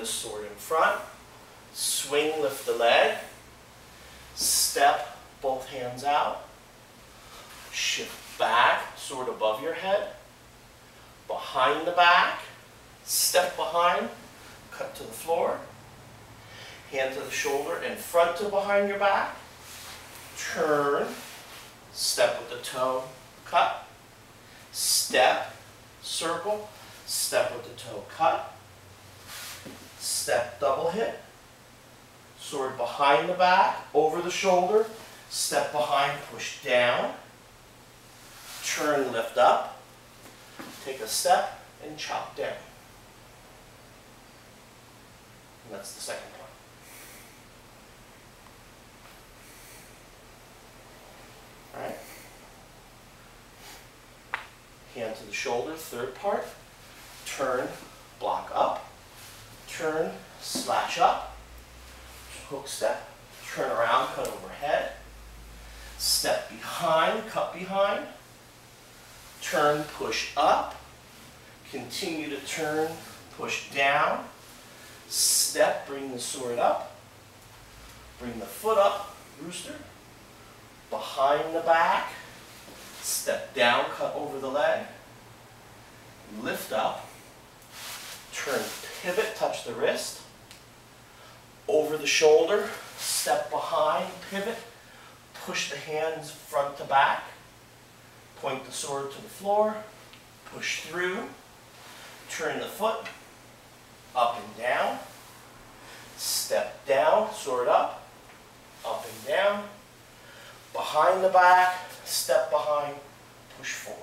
the sword in front, swing, lift the leg, step both hands out, shift back, sword above your head, behind the back, step behind, cut to the floor, hand to the shoulder and front to behind your back, turn, step with the toe, cut, step, circle, step with the toe, cut, step, double hit, sword behind the back, over the shoulder, step behind, push down, turn, lift up, take a step, and chop down. And that's the second part. All right. Hand to the shoulder, third part. Turn, block up. Turn, slash up. Hook step. Turn around, cut overhead. Step behind, cut behind. Turn, push up. Continue to turn, push down. Step, bring the sword up. Bring the foot up, rooster. Behind the back. Step down, cut over the leg. Lift up. Turn, pivot, touch the wrist. Over the shoulder, step behind, pivot. Push the hands front to back. Point the sword to the floor. Push through. Turn the foot up and down. Step down, sword up, up and down. Behind the back, step behind, push forward.